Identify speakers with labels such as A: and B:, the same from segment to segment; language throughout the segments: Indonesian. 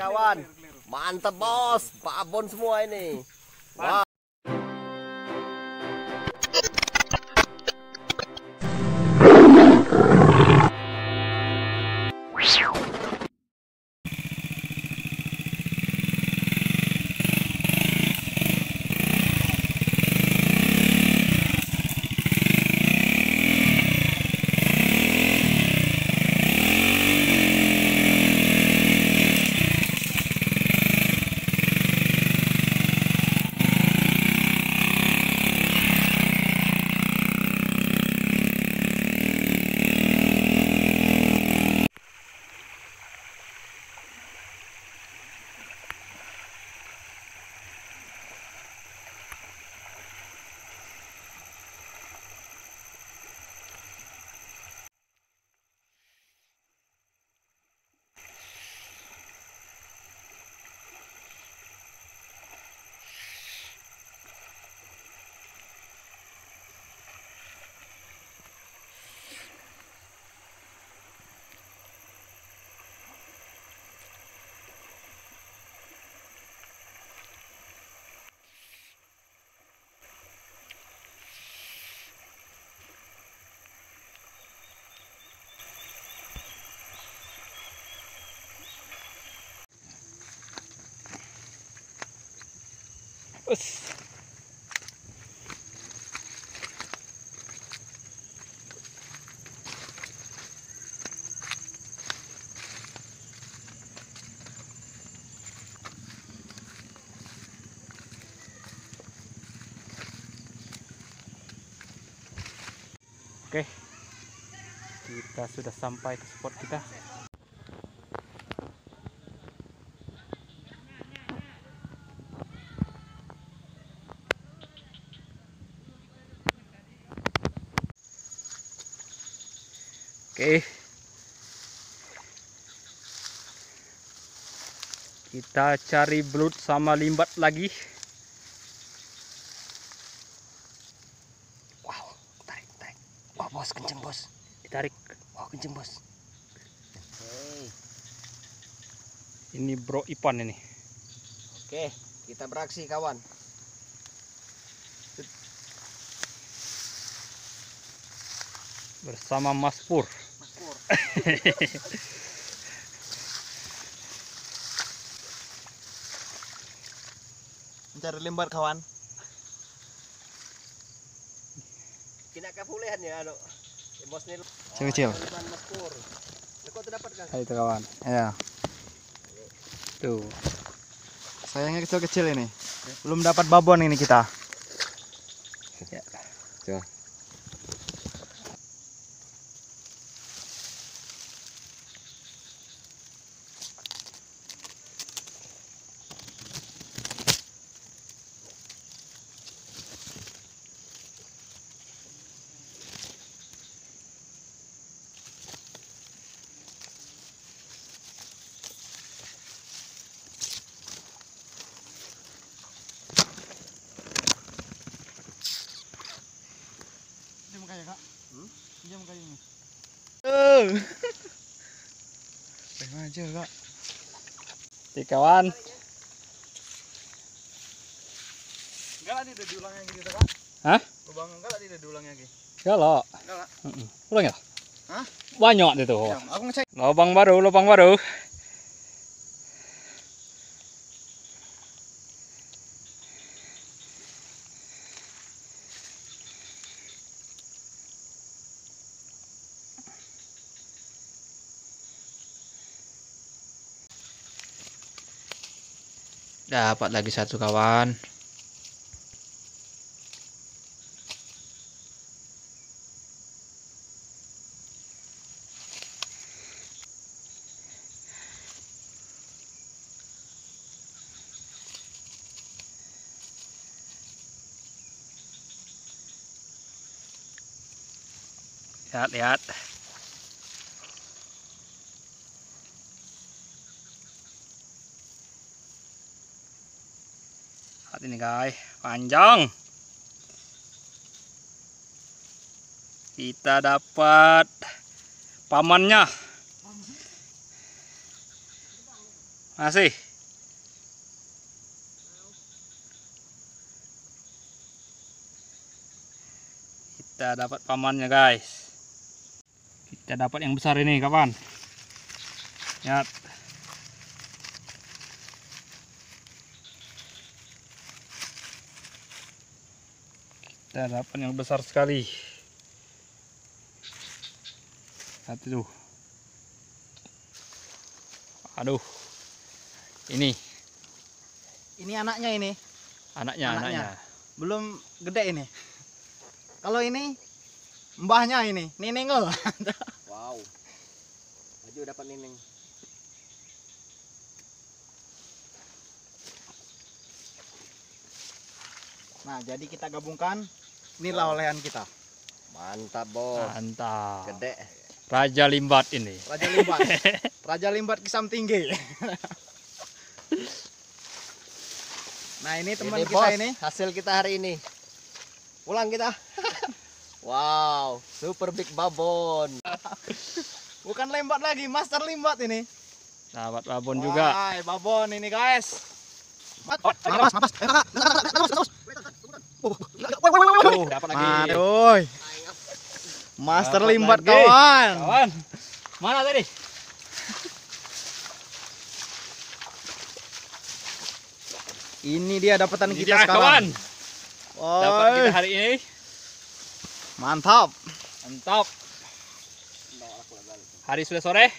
A: kawan. Mantap bos, babon semua ini. Wah.
B: Oke, kita sudah sampai ke spot kita. Oke. Kita cari belut sama limbat lagi.
A: Wow, tarik, tarik. Wah, bos kenceng, bos.
B: Ditarik.
A: Wah, kenceng, bos. Hei.
B: Ini Bro Ipan ini.
A: Oke, kita beraksi kawan.
B: Bersama Mas Pur.
C: Mencari lembar kawan.
A: Kina kapulehan ya, ano. Si bos ni.
C: Kecil-kecil.
A: Teman Mas Pur. Kau terdapat kan?
B: Ayo kawan.
C: Ya.
B: Tuh.
C: Sayangnya kecil-kecil ini. Belum dapat babon ini kita.
B: Ya.
C: Coba. Kayak kak.
A: Hmm?
C: Pinjam kayak ini. Eh. aja kak.
B: Oke kawan.
C: Enggak lah tidak diulangnya gitu kak.
B: Hah?
C: Lubang enggak lah tidak diulangnya lagi.
B: Ya lo.
C: Enggak lah.
B: Ulang ya?
C: Hah?
B: Banyak itu.
C: Ya, aku ngecek.
B: Lubang baru, lubang baru. Dapat lagi satu kawan. Lihat, lihat. Lihat ini guys, panjang. Kita dapat pamannya. Masih. Kita dapat pamannya guys. Kita dapat yang besar ini kawan. Lihat. Kita dapat yang besar sekali. Satu tuh. Aduh. Ini
C: Ini anaknya ini.
B: anaknya,
C: Anaknya.
B: anaknya.
C: Belum gede ini. Kalau ini mbahnya ini, niningul.
A: Wow. Maju dapat nining.
C: Nah, jadi kita gabungkan inilah olehan kita.
A: Mantap, Bos.
B: Mantap.
A: Gede.
B: Raja Limbat ini.
C: Raja Limbat. Raja Limbat Kisam Tinggi. nah, ini teman
A: Ini,
C: kita
A: Bos,
C: ini.
A: hasil kita hari ini. Pulang kita. wow, super big babon.
C: Bukan lembat lagi, master limbat ini.
B: Dapat babon juga.
C: Wah, babon ini, guys.
B: Tuh, dapat lagi.
C: Aduh. Master
B: Dapat
C: limbat
B: lagi.
C: kawan.
B: Kawan. Mana tadi?
C: Ini dia dapatan
B: Ini
C: kita
B: dia, kawan.
C: sekarang.
B: Dapat kita hari ini.
C: Mantap.
B: Mantap. Hari sudah sore.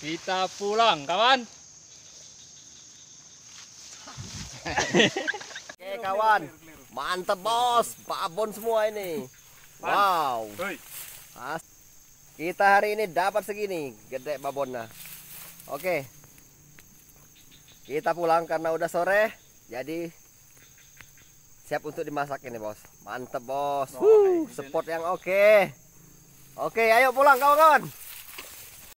B: Kita pulang, kawan.
A: Oke, kawan. Mantap, Bos. Babon semua ini. Wow. As- Kita hari ini dapat segini, gede babonnya. Oke. Kita pulang karena udah sore, jadi siap untuk dimasak ini, Bos. Mantap, Bos. Spot yang oke. Oke, ayo pulang kawan-kawan.